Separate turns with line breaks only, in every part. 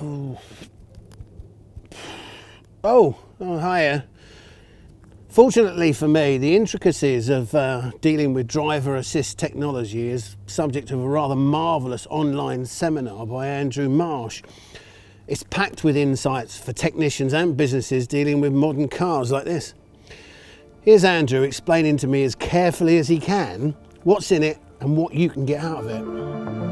Oh, oh, oh hiya. Fortunately for me, the intricacies of uh, dealing with driver assist technology is subject of a rather marvellous online seminar by Andrew Marsh. It's packed with insights for technicians and businesses dealing with modern cars like this. Here's Andrew explaining to me as carefully as he can what's in it and what you can get out of it.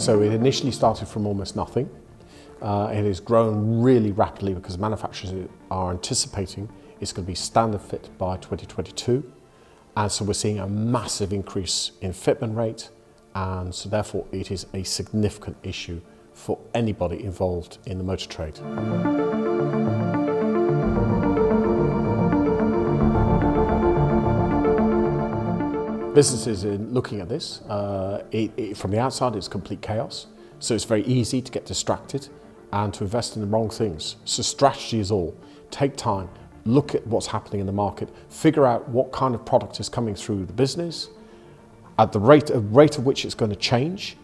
So it initially started from almost nothing. Uh, it has grown really rapidly because manufacturers are anticipating it's going to be standard fit by 2022. And so we're seeing a massive increase in fitment rate. And so therefore it is a significant issue for anybody involved in the motor trade. Businesses are looking at this. Uh, it, it, from the outside, it's complete chaos. So it's very easy to get distracted and to invest in the wrong things. So strategy is all. Take time, look at what's happening in the market, figure out what kind of product is coming through the business, at the rate rate of which it's going to change,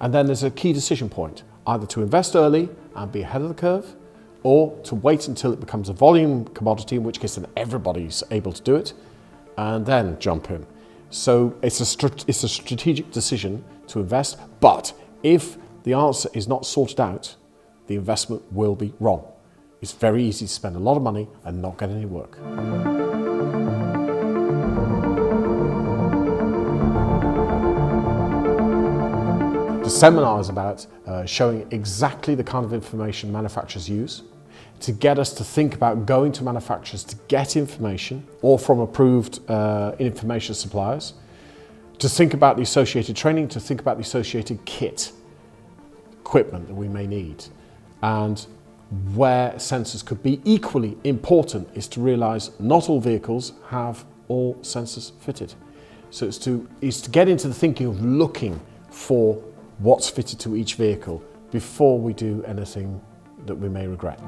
and then there's a key decision point, either to invest early and be ahead of the curve, or to wait until it becomes a volume commodity, in which case then everybody's able to do it, and then jump in. So it's a, it's a strategic decision to invest, but if the answer is not sorted out, the investment will be wrong. It's very easy to spend a lot of money and not get any work. The seminar is about uh, showing exactly the kind of information manufacturers use to get us to think about going to manufacturers to get information or from approved uh, information suppliers, to think about the associated training, to think about the associated kit, equipment that we may need. And where sensors could be equally important is to realize not all vehicles have all sensors fitted. So it's to, it's to get into the thinking of looking for what's fitted to each vehicle before we do anything that we may regret.